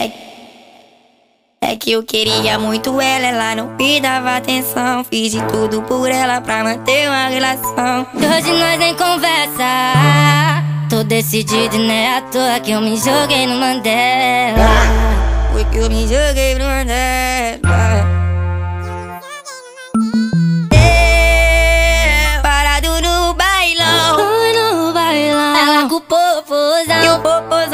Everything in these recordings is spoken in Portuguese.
É, é que eu queria muito ela, ela não me dava atenção. Fiz de tudo por ela pra manter uma relação. Hoje nós nem conversa. Tô decidido, né? À toa que eu me joguei no Mandela. Foi que eu me joguei no Mandela. Parado no bailão. Fui no bailão. Ela com o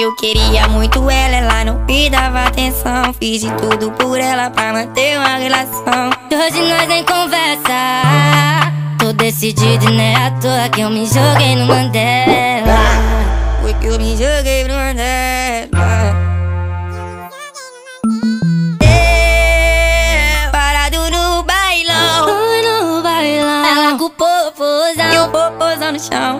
Que eu queria muito ela, ela não me dava atenção. Fiz de tudo por ela pra manter uma relação. Hoje nós nem conversa. Tô decidido, né? À toa que eu me joguei no Mandela. Foi que eu me joguei no Mandela. Parado no bailão. Ela com o E popozão. o popozão no chão.